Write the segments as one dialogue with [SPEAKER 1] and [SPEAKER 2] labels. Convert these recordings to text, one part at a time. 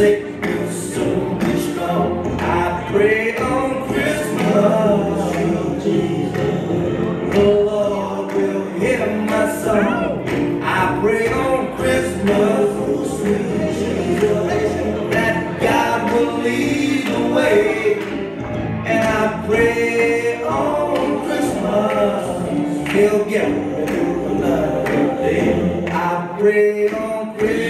[SPEAKER 1] so. I pray on Christmas, Jesus. The Lord will hear my song. I pray on Christmas, sweet Jesus, that God will lead the way. And I pray on Christmas, He'll another day. I pray on Christmas.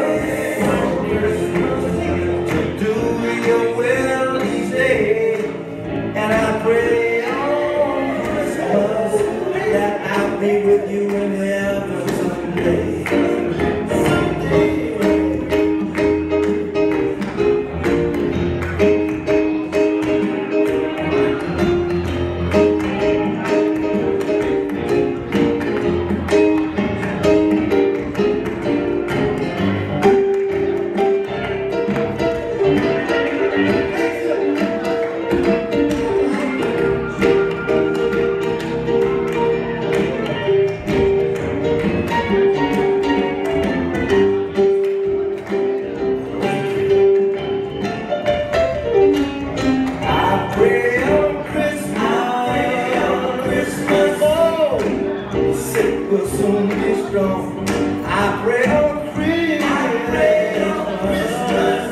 [SPEAKER 1] together someday. will soon be strong. I pray on Christmas. I pray on Christmas.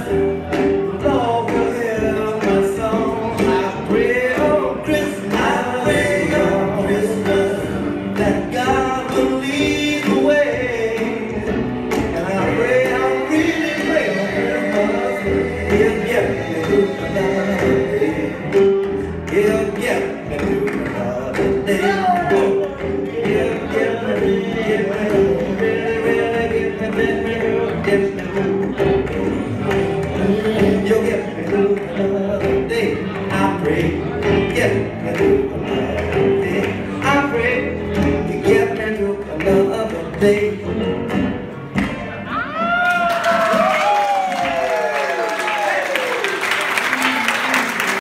[SPEAKER 1] The Lord will hear my song. I pray on Christmas. I pray on Christmas. That God will lead the way. And I pray, I really pray on Christmas. He'll get me through the night. He'll get me You get me through another day. I pray you get me through another day. I pray you get me through another day.